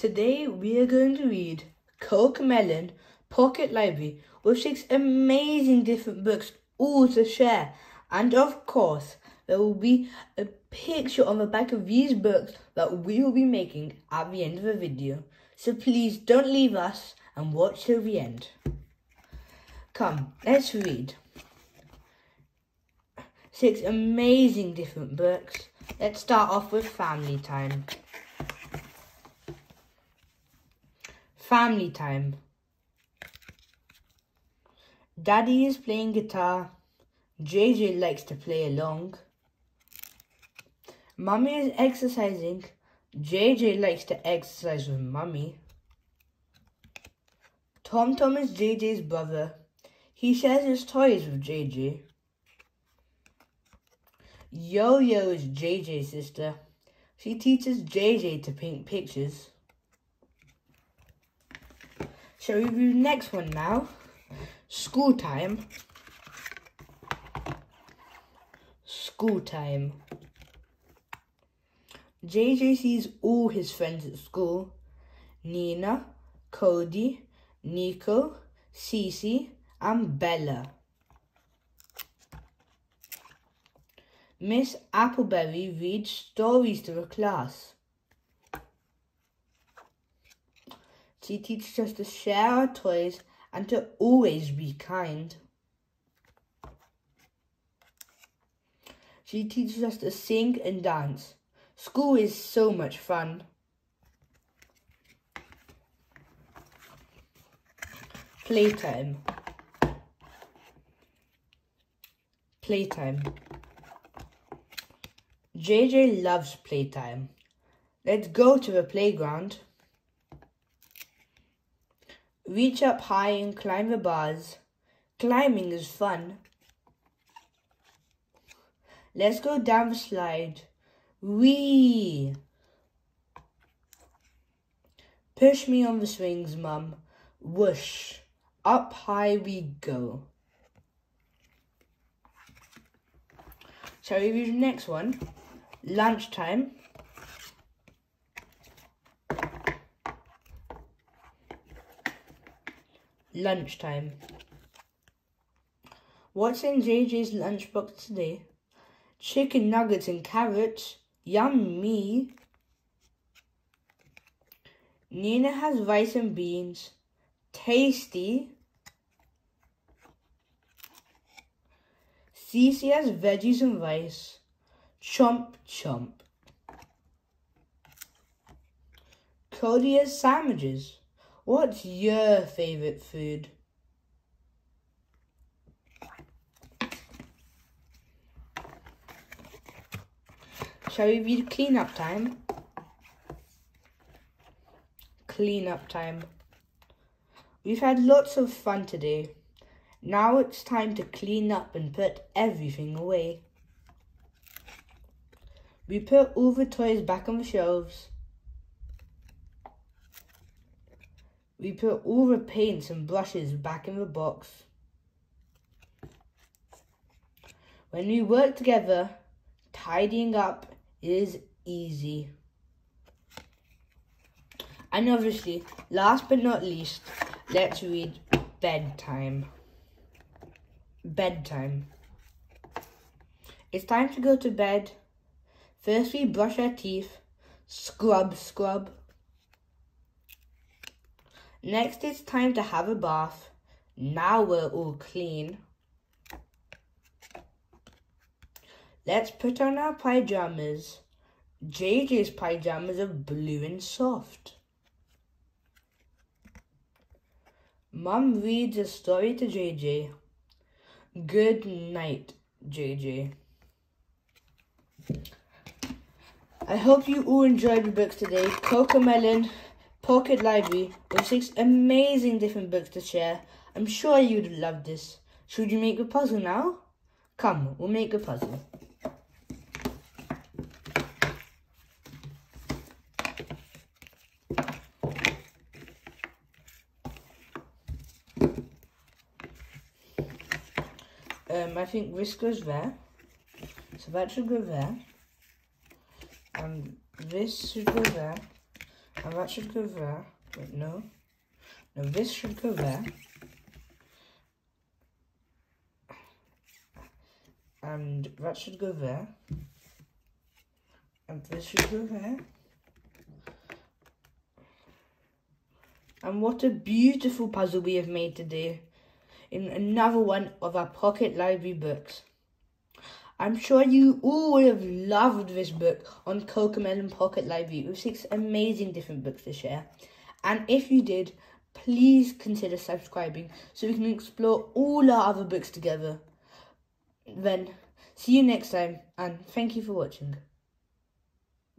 Today we are going to read CoComelon Pocket Library with six amazing different books all to share. And of course, there will be a picture on the back of these books that we will be making at the end of the video. So please don't leave us and watch till the end. Come, let's read. Six amazing different books. Let's start off with Family Time. Family Time. Daddy is playing guitar. JJ likes to play along. Mummy is exercising. JJ likes to exercise with Mummy. Tom Tom is JJ's brother. He shares his toys with JJ. Yo Yo is JJ's sister. She teaches JJ to paint pictures. Shall we do the next one now? School time. School time. JJ sees all his friends at school. Nina, Cody, Nico, Cece, and Bella. Miss Appleberry reads stories to the class. She teaches us to share our toys and to always be kind. She teaches us to sing and dance. School is so much fun. Playtime. Playtime. JJ loves playtime. Let's go to the playground. Reach up high and climb the bars. Climbing is fun. Let's go down the slide. Wee! Push me on the swings, Mum. Whoosh. Up high we go. Shall we read the next one? Lunchtime. Lunchtime. What's in JJ's lunchbox today? Chicken nuggets and carrots. Yummy. Nina has rice and beans. Tasty. Cece has veggies and rice. Chomp chomp. Cody has sandwiches. What's your favourite food? Shall we read cleanup time? Cleanup time. We've had lots of fun today. Now it's time to clean up and put everything away. We put all the toys back on the shelves. We put all the paints and brushes back in the box. When we work together, tidying up is easy. And obviously, last but not least, let's read bedtime. Bedtime. It's time to go to bed. First we brush our teeth, scrub, scrub. Next, it's time to have a bath. Now we're all clean. Let's put on our pyjamas. JJ's pyjamas are blue and soft. Mum reads a story to JJ. Good night, JJ. I hope you all enjoyed the books today. CoComelon Pocket Library with six amazing different books to share. I'm sure you'd love this. Should you make a puzzle now? Come, we'll make a puzzle. Um, I think this goes there. So that should go there. And this should go there And that should go there. Wait, no. No, this should go there. And that should go there. And this should go there. And what a beautiful puzzle we have made today in another one of our Pocket Library books. I'm sure you all would have loved this book on Cocomelon Pocket Library with six amazing different books to share. And if you did, please consider subscribing so we can explore all our other books together. Then, see you next time and thank you for watching.